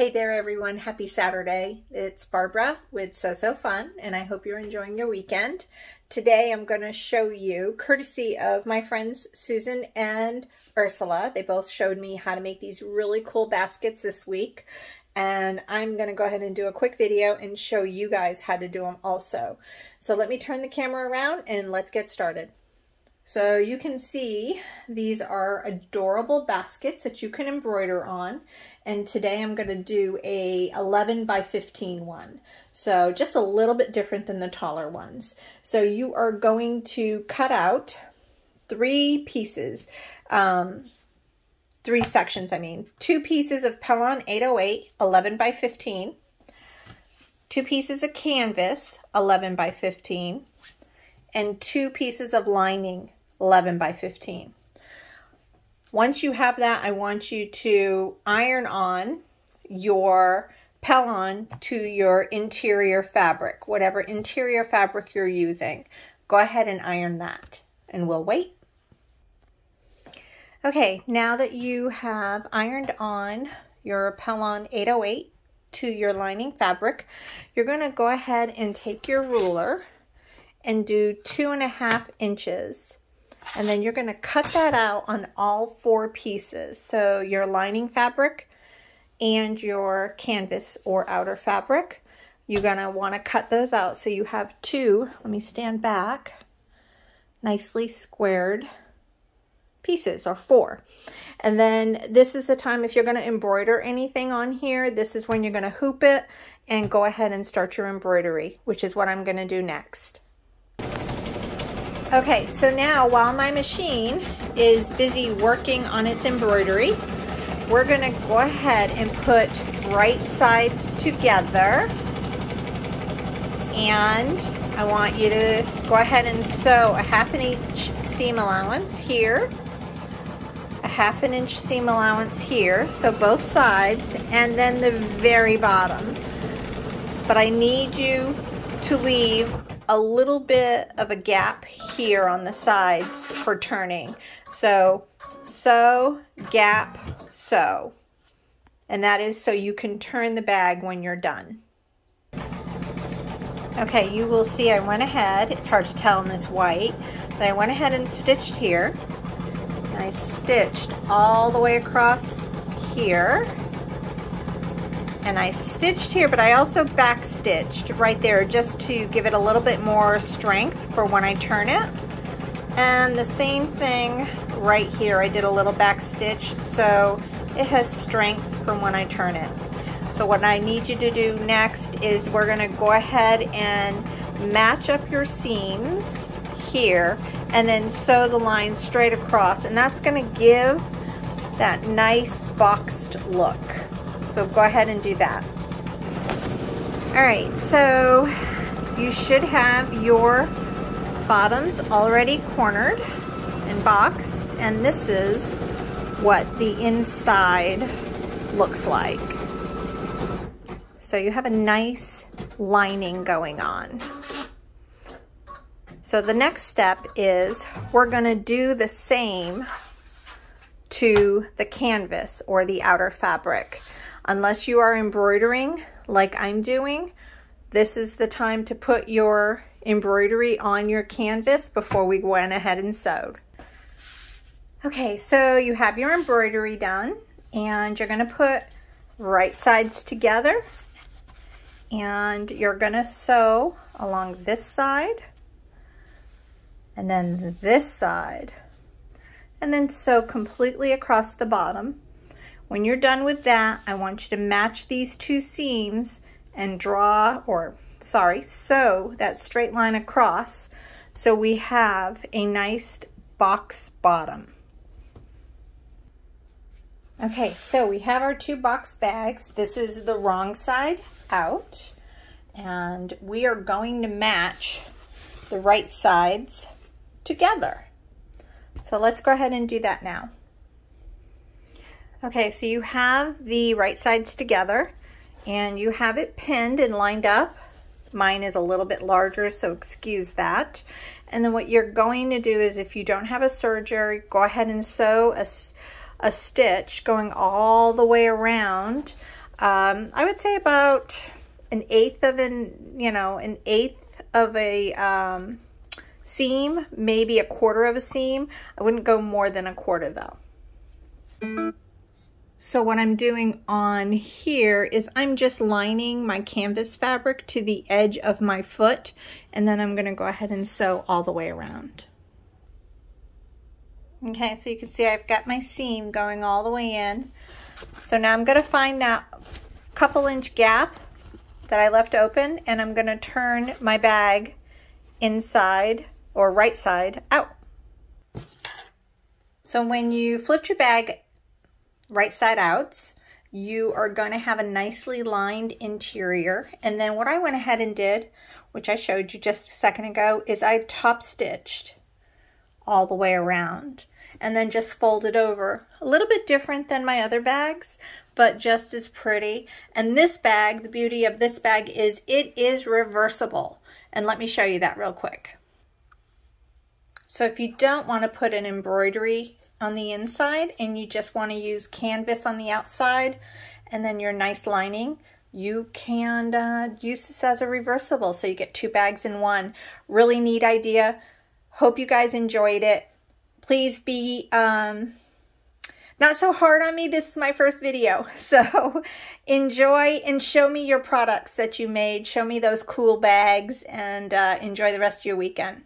Hey there everyone, happy Saturday. It's Barbara with Sew Sew Fun and I hope you're enjoying your weekend. Today I'm going to show you, courtesy of my friends Susan and Ursula, they both showed me how to make these really cool baskets this week and I'm going to go ahead and do a quick video and show you guys how to do them also. So let me turn the camera around and let's get started. So you can see these are adorable baskets that you can embroider on. And today I'm going to do a 11 by 15 one. So just a little bit different than the taller ones. So you are going to cut out three pieces, um, three sections, I mean. Two pieces of Pellon 808, 11 by 15. Two pieces of canvas, 11 by 15. And two pieces of lining, 11 by 15. Once you have that, I want you to iron on your Pellon to your interior fabric, whatever interior fabric you're using. Go ahead and iron that and we'll wait. Okay, now that you have ironed on your Pellon 808 to your lining fabric, you're going to go ahead and take your ruler and do two and a half inches and then you're going to cut that out on all four pieces. So your lining fabric and your canvas or outer fabric, you're going to want to cut those out. So you have two, let me stand back, nicely squared pieces or four. And then this is the time if you're going to embroider anything on here, this is when you're going to hoop it and go ahead and start your embroidery, which is what I'm going to do next. Okay, so now while my machine is busy working on its embroidery, we're gonna go ahead and put right sides together. And I want you to go ahead and sew a half an inch seam allowance here, a half an inch seam allowance here, so both sides, and then the very bottom. But I need you to leave a little bit of a gap here on the sides for turning. So sew, gap, sew. And that is so you can turn the bag when you're done. Okay, you will see I went ahead, it's hard to tell in this white, but I went ahead and stitched here. And I stitched all the way across here and I stitched here, but I also back stitched right there just to give it a little bit more strength for when I turn it. And the same thing right here, I did a little back stitch so it has strength from when I turn it. So what I need you to do next is we're gonna go ahead and match up your seams here and then sew the line straight across and that's gonna give that nice boxed look. So go ahead and do that. All right, so you should have your bottoms already cornered and boxed, and this is what the inside looks like. So you have a nice lining going on. So the next step is we're gonna do the same to the canvas or the outer fabric. Unless you are embroidering like I'm doing, this is the time to put your embroidery on your canvas before we went ahead and sewed. Okay, so you have your embroidery done and you're gonna put right sides together and you're gonna sew along this side and then this side and then sew completely across the bottom when you're done with that, I want you to match these two seams and draw, or sorry, sew that straight line across so we have a nice box bottom. Okay, so we have our two box bags. This is the wrong side out. And we are going to match the right sides together. So let's go ahead and do that now. Okay, so you have the right sides together and you have it pinned and lined up. Mine is a little bit larger, so excuse that. And then what you're going to do is if you don't have a serger, go ahead and sew a, a stitch going all the way around um, I would say about an eighth of an, you know, an eighth of a um, seam, maybe a quarter of a seam. I wouldn't go more than a quarter though. So what I'm doing on here is I'm just lining my canvas fabric to the edge of my foot and then I'm gonna go ahead and sew all the way around. Okay, so you can see I've got my seam going all the way in. So now I'm gonna find that couple inch gap that I left open and I'm gonna turn my bag inside or right side out. So when you flipped your bag right side out, you are going to have a nicely lined interior. And then what I went ahead and did, which I showed you just a second ago, is I top stitched all the way around and then just folded over. A little bit different than my other bags, but just as pretty. And this bag, the beauty of this bag is it is reversible. And let me show you that real quick. So if you don't want to put an embroidery on the inside and you just want to use canvas on the outside and then your nice lining, you can uh, use this as a reversible so you get two bags in one. Really neat idea. Hope you guys enjoyed it. Please be um, not so hard on me. This is my first video. So enjoy and show me your products that you made. Show me those cool bags and uh, enjoy the rest of your weekend.